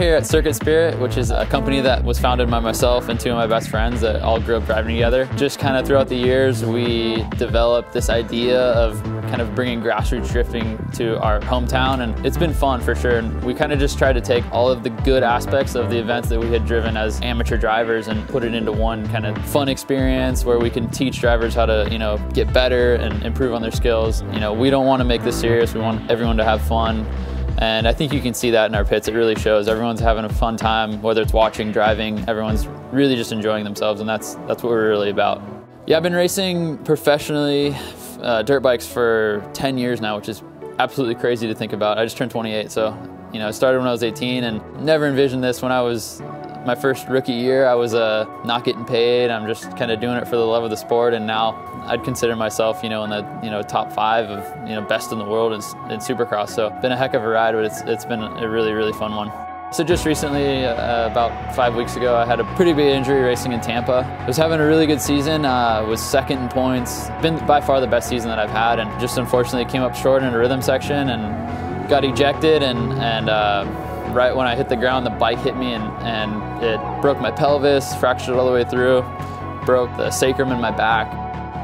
here at Circuit Spirit, which is a company that was founded by myself and two of my best friends that all grew up driving together. Just kind of throughout the years, we developed this idea of kind of bringing grassroots drifting to our hometown, and it's been fun for sure. And we kind of just tried to take all of the good aspects of the events that we had driven as amateur drivers and put it into one kind of fun experience where we can teach drivers how to, you know, get better and improve on their skills. You know, we don't want to make this serious. We want everyone to have fun. And I think you can see that in our pits. It really shows. Everyone's having a fun time, whether it's watching, driving. Everyone's really just enjoying themselves, and that's that's what we're really about. Yeah, I've been racing professionally uh, dirt bikes for 10 years now, which is absolutely crazy to think about. I just turned 28, so you know, I started when I was 18 and never envisioned this when I was my first rookie year. I was uh, not getting paid. I'm just kind of doing it for the love of the sport, and now I'd consider myself, you know, in the you know top five of you know best in the world in, in Supercross. So been a heck of a ride, but it's it's been a really really fun one. So just recently, uh, about five weeks ago, I had a pretty big injury racing in Tampa. I was having a really good season, uh, was second in points, been by far the best season that I've had, and just unfortunately came up short in a rhythm section and got ejected, and, and uh, right when I hit the ground, the bike hit me and, and it broke my pelvis, fractured all the way through, broke the sacrum in my back.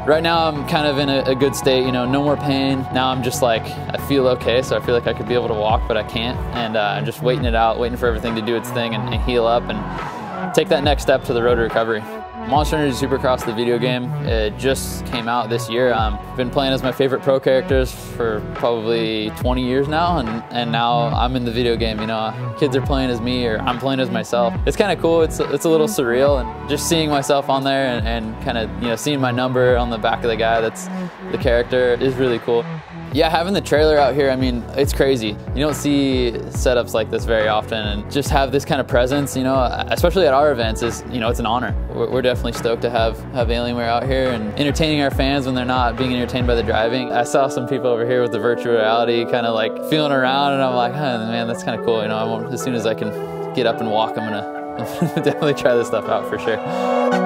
Right now I'm kind of in a, a, good state, you know, no more pain. Now I'm just like, I feel okay, so I feel like I could be able to walk, but I can't. And uh, I'm just waiting it out, waiting for everything to do its thing and, and heal up and take that next step to the road to recovery. Monster Energy Supercross, the video game, it just came out this year. I've um, been playing as my favorite pro characters for probably 20 years now, and, and now I'm in the video game, you know. Kids are playing as me, or I'm playing as myself. It's kind of cool, it's, it's a little surreal, and just seeing myself on there and, and kind of, you know, seeing my number on the back of the guy that's the character is really cool. Yeah, having the trailer out here, I mean, it's crazy. You don't see setups like this very often and just have this kind of presence, you know, especially at our events is, you know, it's an honor. We're, definitely stoked to have, have Alienware out here and entertaining our fans when they're not being entertained by the driving. I saw some people over here with the virtual reality kind of like feeling around and I'm like, man, that's kind of cool. You know, as soon as I can get up and walk, I'm gonna definitely try this stuff out for sure.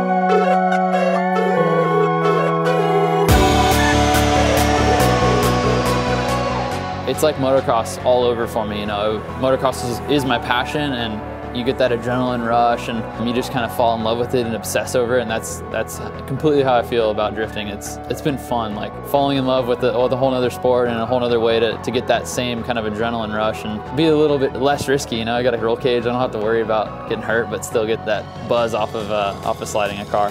It's like motocross all over for me. You know, motocross is, is my passion, and you get that adrenaline rush, and you just kind of fall in love with it and obsess over it. And that's that's completely how I feel about drifting. It's it's been fun, like falling in love with the, with a whole other sport and a whole other way to, to get that same kind of adrenaline rush and be a little bit less risky. You know, I got a roll cage, I don't have to worry about getting hurt, but still get that buzz off of uh, off of sliding a car.